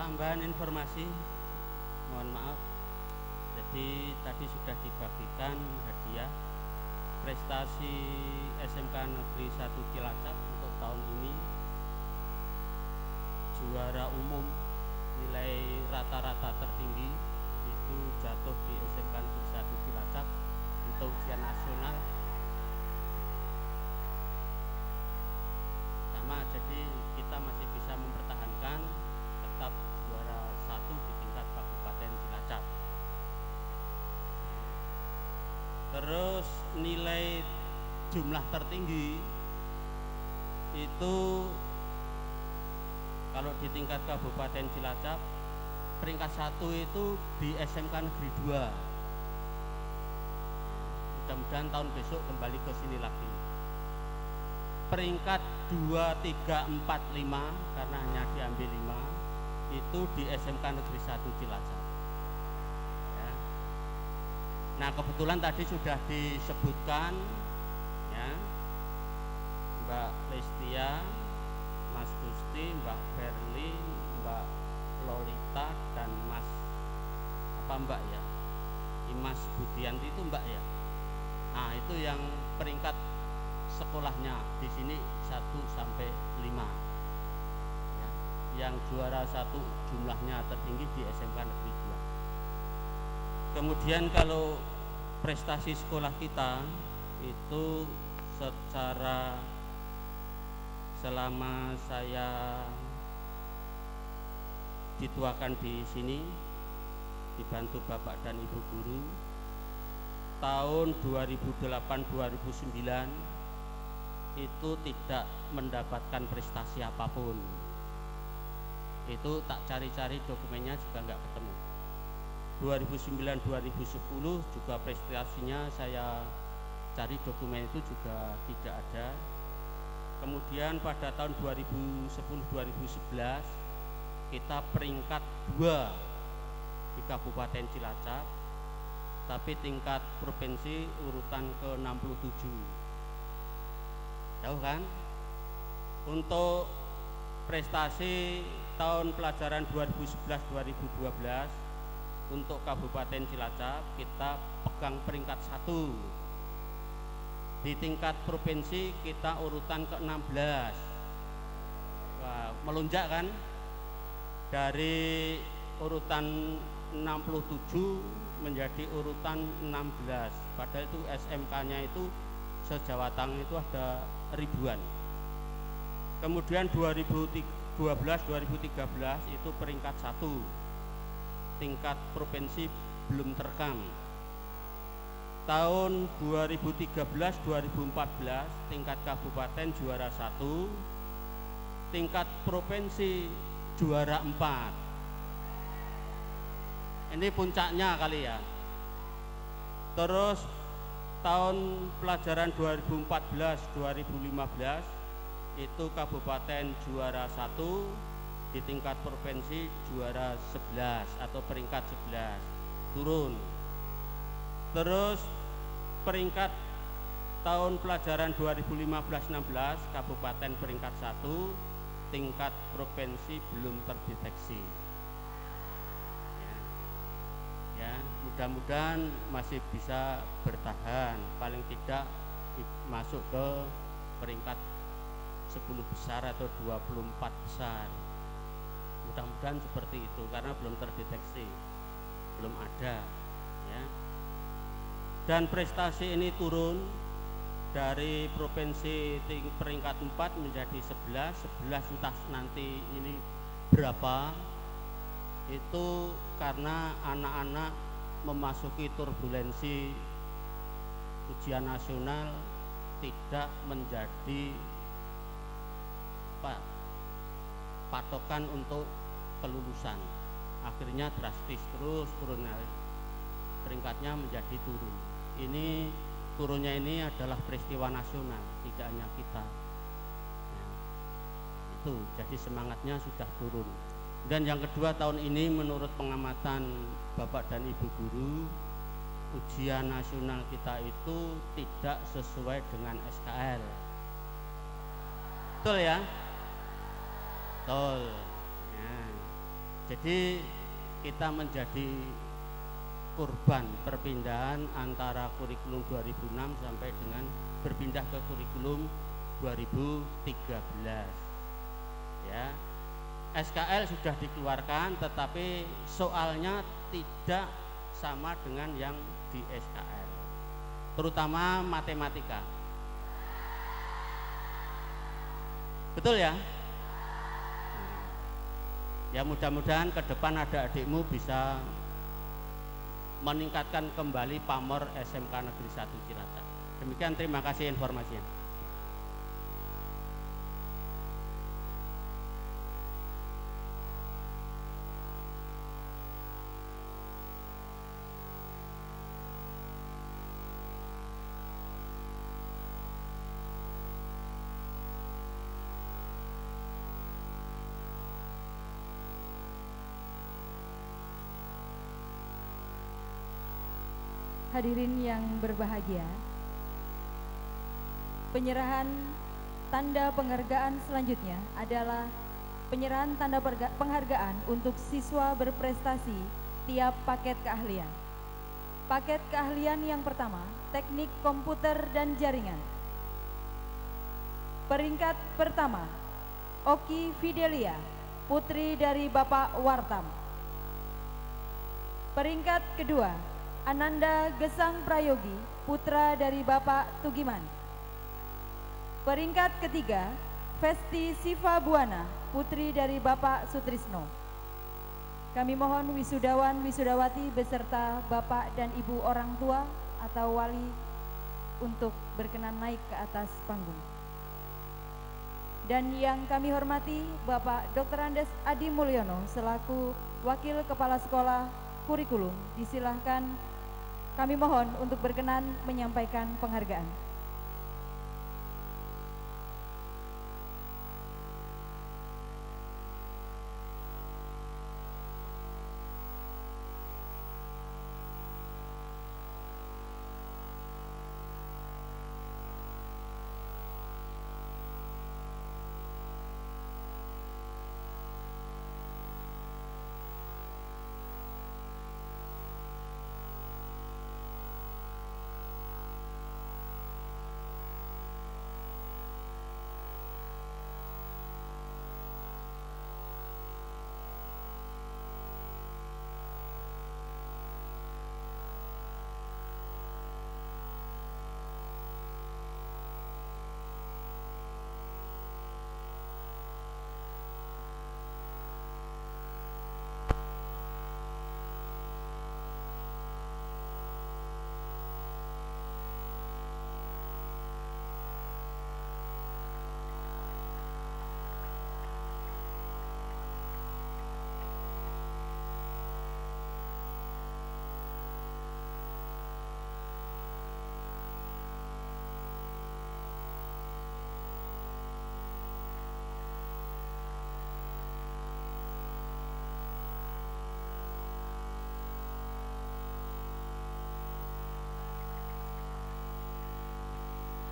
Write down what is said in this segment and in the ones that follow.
tambahan informasi mohon maaf. Jadi tadi sudah dibagikan hadiah prestasi SMK Negeri 1 Cilacap untuk tahun ini. Juara umum nilai rata-rata tertinggi itu jatuh di SMK Negeri 1 Cilacap untuk ujian nasional. Sama jadi kita masih bisa mempertahankan tetap juara satu di tingkat Kabupaten Cilacap. Terus nilai jumlah tertinggi itu kalau di tingkat Kabupaten Cilacap peringkat satu itu di SMK Negeri 2 mudah-mudahan tahun besok kembali ke sini lagi. Peringkat 2, 3, 4, 5 karena hanya diambil 5 itu di SMK Negeri 1 Cilacap ya. nah kebetulan tadi sudah disebutkan ya Mbak Lestia Mas Gusti, Mbak Berlin, Mbak Lolita dan Mas apa Mbak ya Imas Budianti itu Mbak ya nah itu yang peringkat sekolahnya di sini 1 sampai 5 ya. Yang juara satu jumlahnya tertinggi di SMK Negeri 2 kemudian kalau prestasi sekolah kita itu secara selama saya dituakan di sini dibantu Bapak dan Ibu guru tahun 2008-2009 itu tidak mendapatkan prestasi apa pun itu tak cari-cari dokumennya juga nggak ketemu. 2009-2010 juga prestasinya saya cari dokumen itu juga tidak ada. Kemudian pada tahun 2010-2011 kita peringkat dua di Kabupaten Cilacap tapi tingkat provinsi urutan ke-67. Jauh kan? Untuk prestasi tahun pelajaran 2011-2012 untuk Kabupaten Cilacap kita pegang peringkat satu. Di tingkat provinsi kita urutan ke-16 Wah, melonjak kan? Dari urutan 67 menjadi urutan 16 padahal itu SMK nya itu sejawa Tengah itu ada ribuan. Kemudian 2012-2013 itu peringkat satu. Tingkat provinsi belum terekam. Tahun 2013-2014 tingkat kabupaten juara satu. Tingkat provinsi juara empat. Ini puncaknya kali ya. Terus tahun pelajaran 2014-2015 itu kabupaten juara satu di tingkat provinsi juara 11 atau peringkat 11 turun. Terus peringkat tahun pelajaran 2015-16 kabupaten peringkat satu tingkat provinsi belum terdeteksi. Ya mudah-mudahan masih bisa bertahan. Paling tidak masuk ke peringkat 10 besar atau 24 besar. Mudah-mudahan seperti itu karena belum terdeteksi. Belum ada ya. Dan prestasi ini turun dari provinsi peringkat 4 menjadi 11 11 entah nanti ini berapa. Itu karena anak-anak memasuki turbulensi ujian nasional tidak menjadi apa, patokan untuk kelulusan. Akhirnya drastis terus turun peringkatnya menjadi turun. Ini turunnya ini adalah peristiwa nasional tidak hanya kita. Ya, itu jadi semangatnya sudah turun. Dan yang kedua tahun ini menurut pengamatan Bapak dan Ibu guru ujian nasional kita itu tidak sesuai dengan SKL betul ya betul. Ya. jadi kita menjadi kurban perpindahan antara kurikulum 2006 sampai dengan berpindah ke kurikulum 2013 ya. SKL sudah dikeluarkan tetapi soalnya tidak sama dengan yang di SKL terutama matematika. Betul ya ya mudah-mudahan ke depan ada adikmu bisa meningkatkan kembali pamor SMK Negeri 1 Cilacap demikian terima kasih informasinya Hadirin yang berbahagia, penyerahan tanda penghargaan selanjutnya adalah penyerahan tanda penghargaan untuk siswa berprestasi tiap paket keahlian. Paket keahlian yang pertama, teknik komputer dan jaringan. Peringkat pertama, Oki Fidelia, putri dari Bapak Wartam. Peringkat kedua, Ananda Gesang Prayogi, putra dari Bapak Tugiman. Peringkat ketiga, Vesti Siva Buana, putri dari Bapak Sutrisno. Kami mohon wisudawan wisudawati beserta Bapak dan Ibu orang tua atau wali untuk berkenan naik ke atas panggung. Dan yang kami hormati Bapak Dr. Andes Adi Mulyono selaku Wakil Kepala Sekolah Kurikulum disilahkan kami mohon untuk berkenan menyampaikan penghargaan.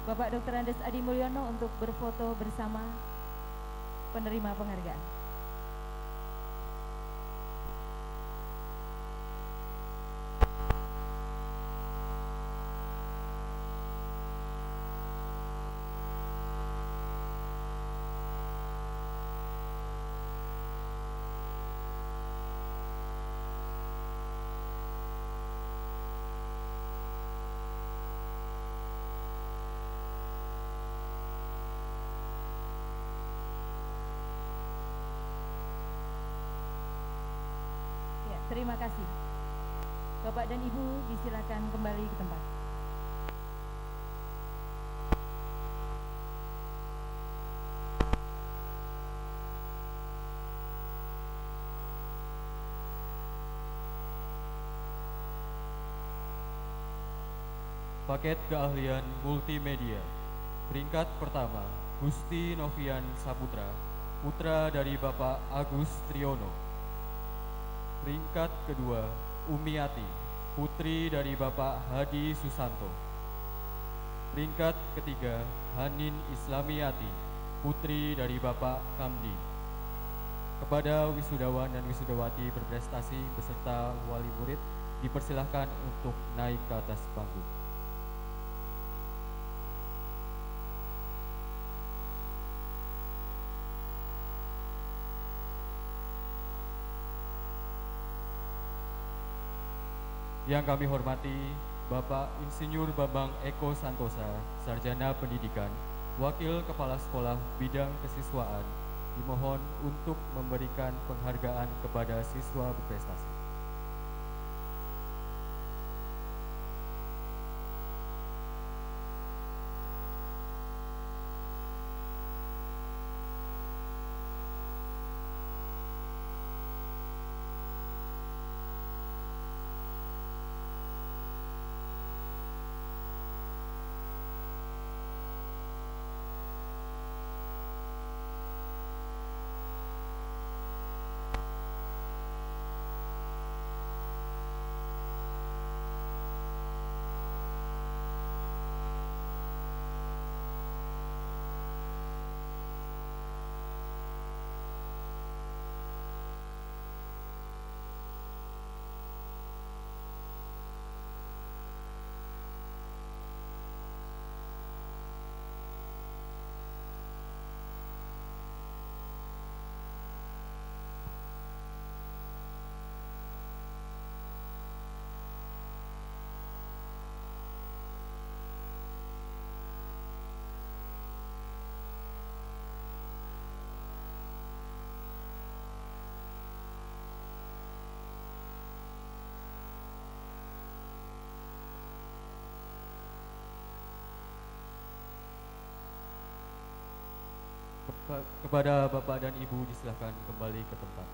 Bapak Dr. Andes Adi Mulyono untuk berfoto bersama penerima penghargaan. Terima kasih. Bapak dan Ibu disilakan kembali ke tempat. Paket keahlian multimedia. Peringkat pertama, Gusti Novian Saputra, putra dari Bapak Agus Triono. Peringkat kedua, Umiati, putri dari Bapak Hadi Susanto. Peringkat ketiga, Hanin Islamiati, putri dari Bapak Kamdi. Kepada wisudawan dan wisudawati berprestasi beserta wali murid dipersilahkan untuk naik ke atas panggung. Yang kami hormati Bapak Insinyur Bambang Eko Santosa, Sarjana Pendidikan, Wakil Kepala Sekolah Bidang Kesiswaan, dimohon untuk memberikan penghargaan kepada siswa berprestasi. Kepada Bapak dan Ibu disilahkan kembali ke tempat.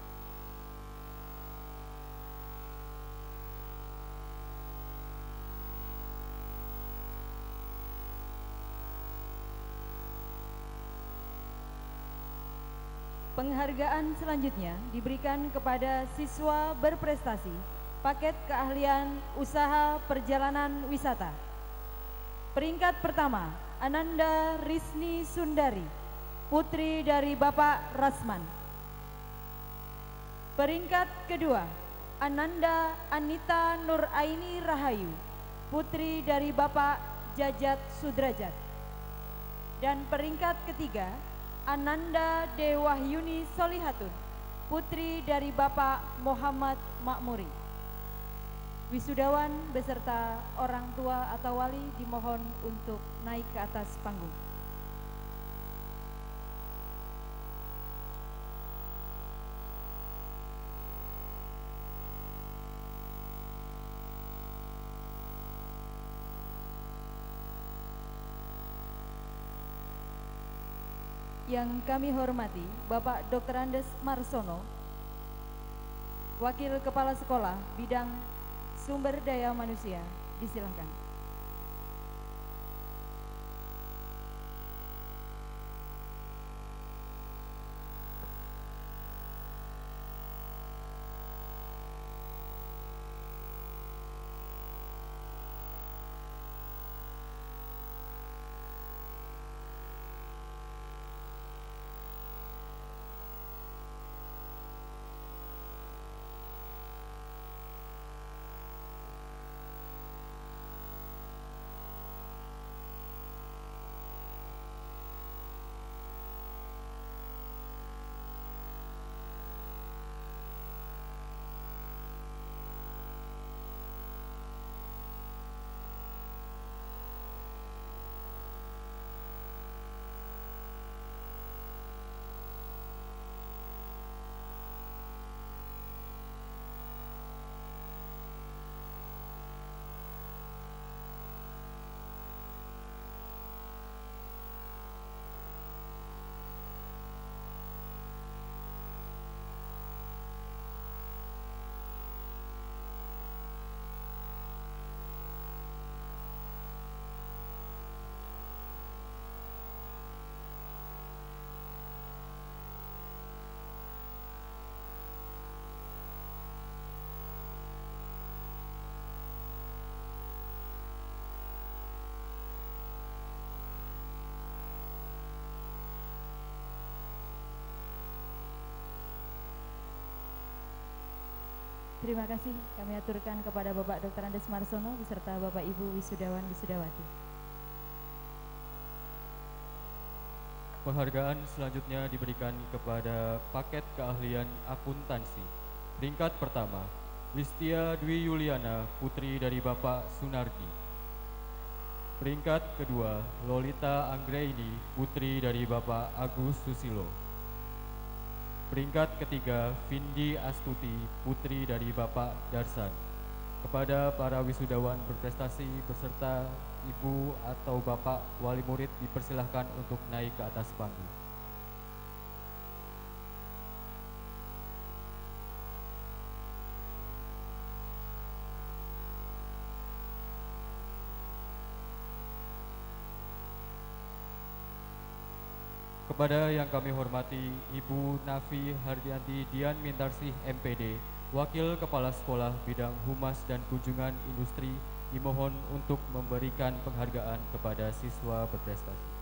Penghargaan selanjutnya diberikan kepada siswa berprestasi paket keahlian usaha perjalanan wisata. Peringkat pertama, Ananda Risni Sundari, putri dari Bapak Rasman. Peringkat kedua, Ananda Anita Nuraini Rahayu, putri dari Bapak Jajat Sudrajat. Dan peringkat ketiga, Ananda Dewahyuni Solihatun, putri dari Bapak Muhammad Makmuri. Wisudawan beserta orang tua atau wali dimohon untuk naik ke atas panggung. Yang kami hormati Bapak Dr. Andes Marsono, Wakil Kepala Sekolah Bidang Sumber Daya Manusia, disilahkan. Terima kasih kami aturkan kepada Bapak Dr. Andes Marsono beserta Bapak Ibu Wisudawan Wisudawati. Penghargaan selanjutnya diberikan kepada paket keahlian akuntansi. Peringkat pertama, Listia Dwi Yuliana, putri dari Bapak Sunardi. Peringkat kedua, Lolita Anggraini, putri dari Bapak Agus Susilo. Peringkat ketiga, Vindi Astuti, putri dari Bapak Darsan. Kepada para wisudawan berprestasi beserta ibu atau bapak wali murid dipersilahkan untuk naik ke atas panggung. Kepada yang kami hormati Ibu Nafi Hardianti Dian Mintarsih MPD, Wakil Kepala Sekolah Bidang Humas dan Kunjungan Industri dimohon untuk memberikan penghargaan kepada siswa berprestasi.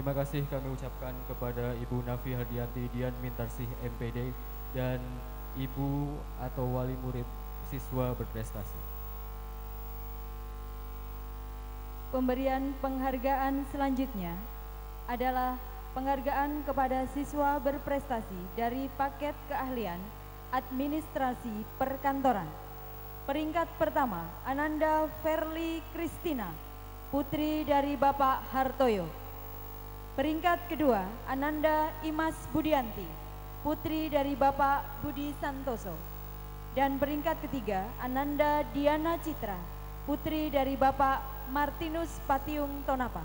Terima kasih kami ucapkan kepada Ibu Nafi Hardianti Dian Mintarsih MPD dan Ibu atau wali murid siswa berprestasi. Pemberian penghargaan selanjutnya adalah penghargaan kepada siswa berprestasi dari paket keahlian administrasi perkantoran. Peringkat pertama, Ananda Verly Kristina, putri dari Bapak Hartoyo. Peringkat kedua, Ananda Imas Budianti, putri dari Bapak Budi Santoso. Dan peringkat ketiga, Ananda Diana Citra, putri dari Bapak Martinus Patiung Tonapa.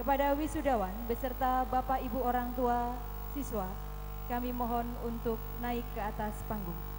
Kepada wisudawan beserta Bapak Ibu orang tua siswa, kami mohon untuk naik ke atas panggung.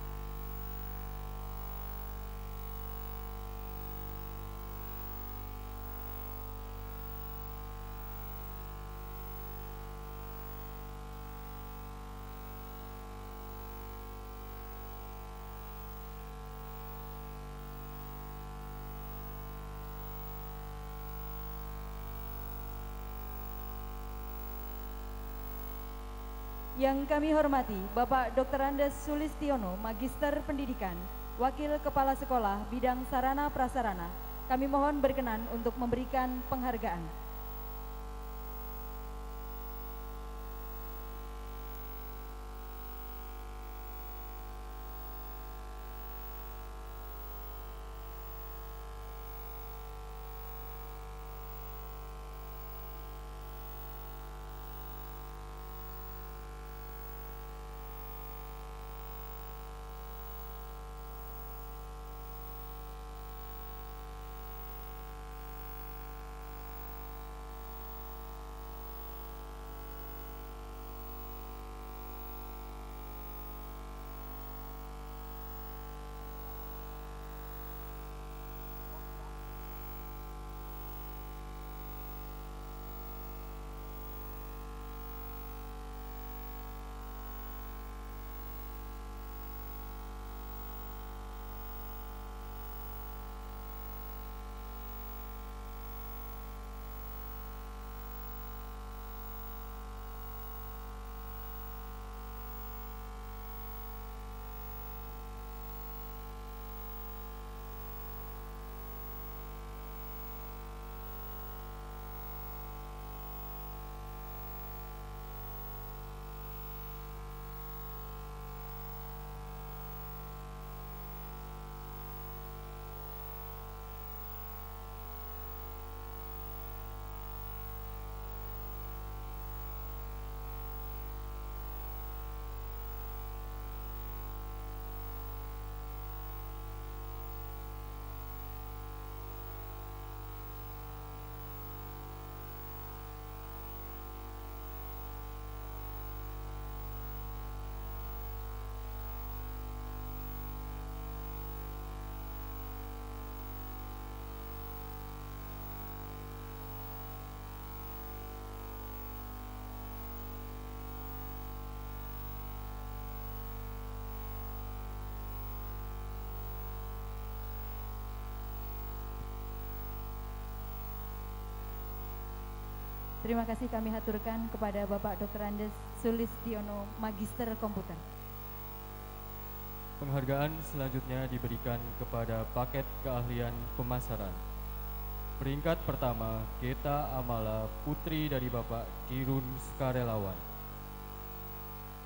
Yang kami hormati Bapak Dr. Andes Sulistiono, Magister Pendidikan, Wakil Kepala Sekolah Bidang Sarana Prasarana, kami mohon berkenan untuk memberikan penghargaan. Terima kasih kami haturkan kepada Bapak Dr. Andes Sulistiono, Magister Komputer. Penghargaan selanjutnya diberikan kepada paket keahlian pemasaran. Peringkat pertama, Geta Amala, putri dari Bapak Kirun Sukarelawan.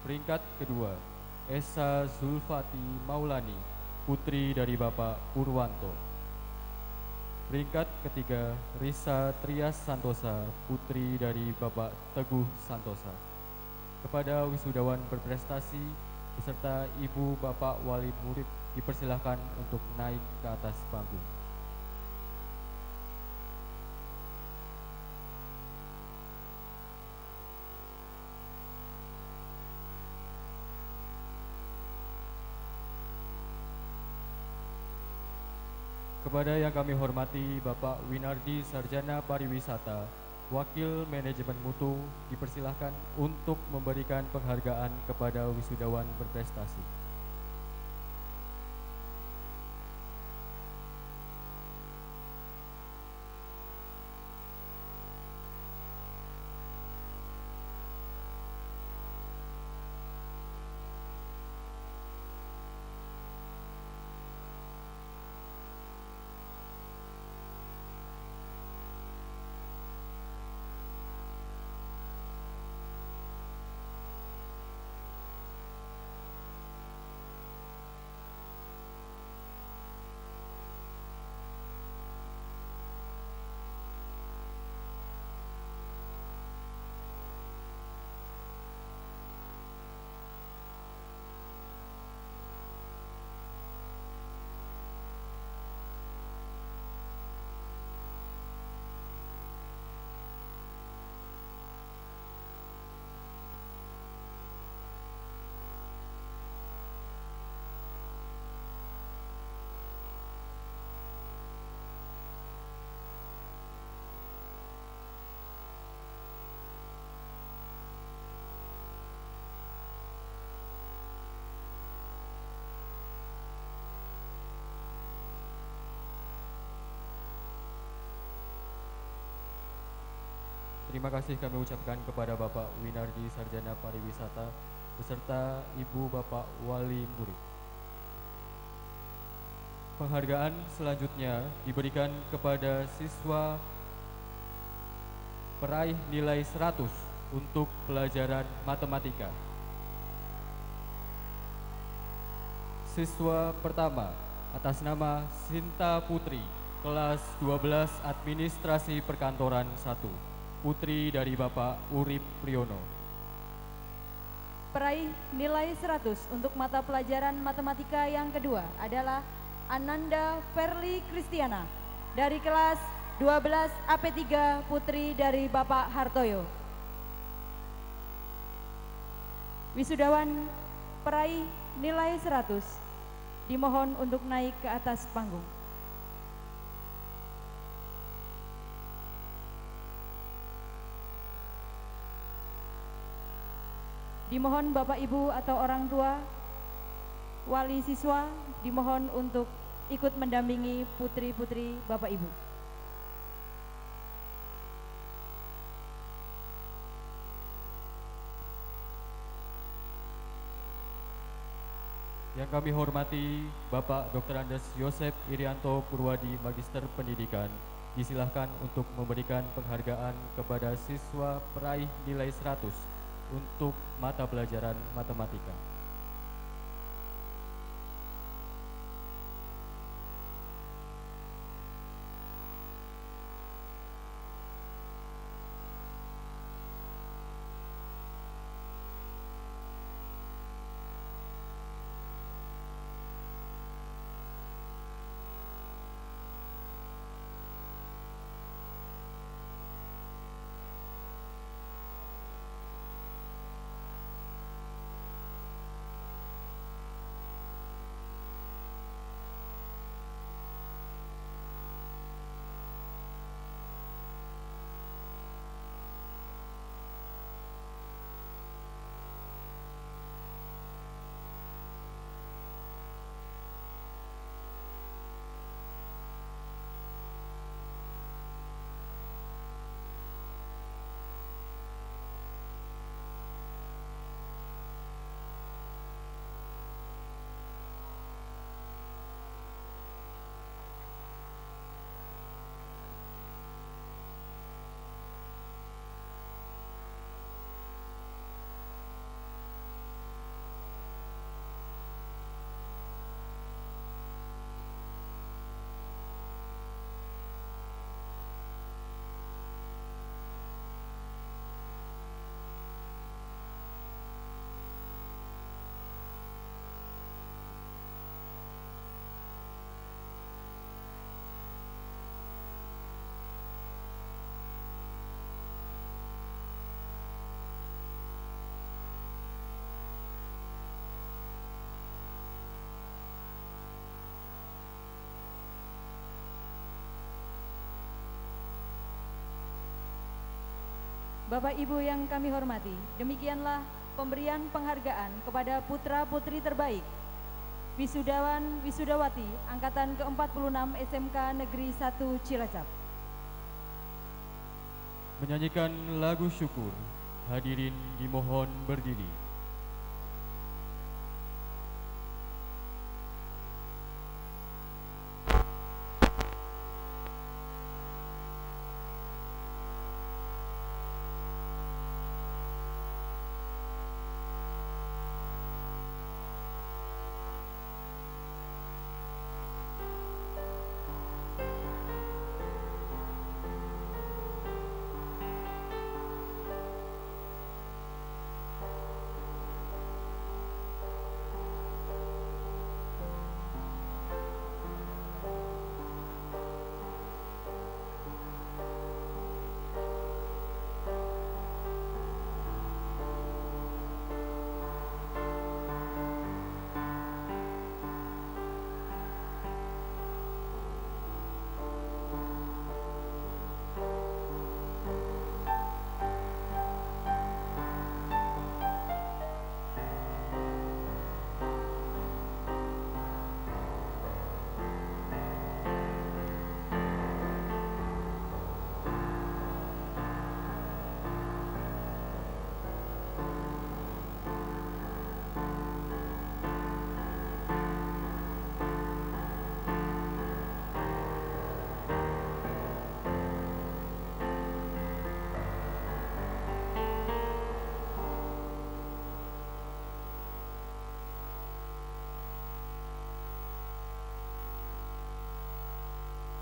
Peringkat kedua, Esa Zulfati Maulani, putri dari Bapak Purwanto. Peringkat ketiga, Risa Trias Santosa, putri dari Bapak Teguh Santosa. Kepada wisudawan berprestasi beserta ibu bapak wali murid dipersilahkan untuk naik ke atas panggung. Kepada yang kami hormati Bapak Winardi Sarjana Pariwisata, Wakil Manajemen Mutu dipersilahkan untuk memberikan penghargaan kepada wisudawan berprestasi. Terima kasih kami ucapkan kepada Bapak Winardi Sarjana Pariwisata beserta Ibu Bapak Wali Murid. Penghargaan selanjutnya diberikan kepada siswa peraih nilai 100 untuk pelajaran matematika. Siswa pertama atas nama Sinta Putri, kelas 12 Administrasi Perkantoran 1 putri dari Bapak Urip Priyono. Peraih nilai 100 untuk mata pelajaran matematika yang kedua adalah Ananda Verly Kristiana dari kelas 12 AP3 putri dari Bapak Hartoyo. Wisudawan peraih nilai 100 dimohon untuk naik ke atas panggung. Dimohon Bapak Ibu atau orang tua, wali siswa dimohon untuk ikut mendampingi putri-putri Bapak Ibu. Yang kami hormati Bapak Dr. Andes Yosep Irianto Purwadi Magister Pendidikan disilahkan untuk memberikan penghargaan kepada siswa peraih nilai 100 untuk mata pelajaran matematika. Bapak Ibu yang kami hormati, demikianlah pemberian penghargaan kepada putra-putri terbaik wisudawan wisudawati angkatan ke-46 SMK Negeri 1 Cilacap. Menyanyikan lagu syukur, hadirin dimohon berdiri.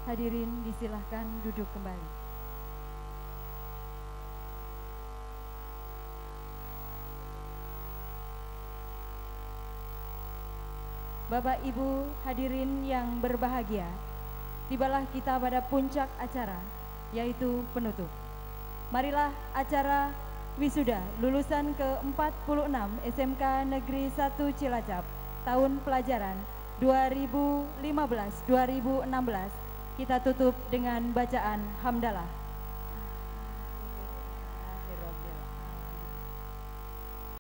Hadirin disilahkan duduk kembali. Bapak Ibu hadirin yang berbahagia, tibalah kita pada puncak acara, yaitu penutup. Marilah acara wisuda lulusan ke-46 SMK Negeri 1 Cilacap tahun pelajaran 2015-2016 kita tutup dengan bacaan hamdalah.